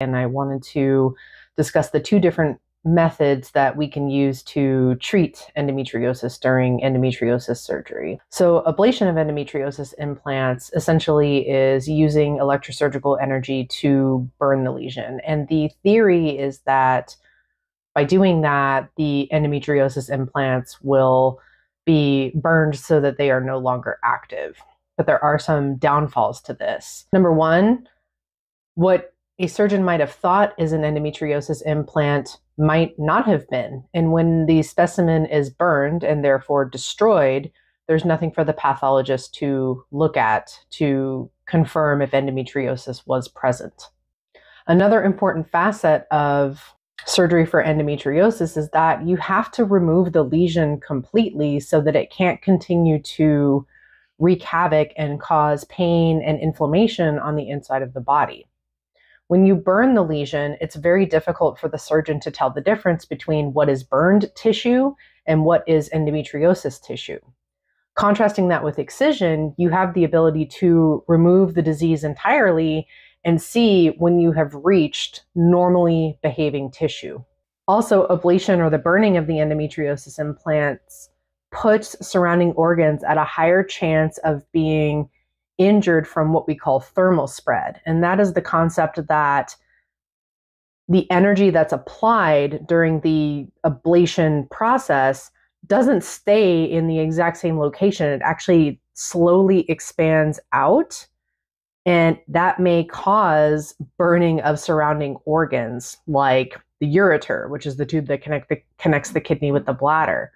and I wanted to discuss the two different methods that we can use to treat endometriosis during endometriosis surgery. So, ablation of endometriosis implants essentially is using electrosurgical energy to burn the lesion. And the theory is that by doing that, the endometriosis implants will be burned so that they are no longer active. But there are some downfalls to this. Number one, what a surgeon might have thought is an endometriosis implant might not have been. And when the specimen is burned and therefore destroyed, there's nothing for the pathologist to look at to confirm if endometriosis was present. Another important facet of surgery for endometriosis is that you have to remove the lesion completely so that it can't continue to wreak havoc and cause pain and inflammation on the inside of the body. When you burn the lesion, it's very difficult for the surgeon to tell the difference between what is burned tissue and what is endometriosis tissue. Contrasting that with excision, you have the ability to remove the disease entirely and see when you have reached normally behaving tissue. Also, ablation or the burning of the endometriosis implants puts surrounding organs at a higher chance of being injured from what we call thermal spread. And that is the concept that the energy that's applied during the ablation process doesn't stay in the exact same location. It actually slowly expands out. And that may cause burning of surrounding organs like the ureter, which is the tube that connect the, connects the kidney with the bladder.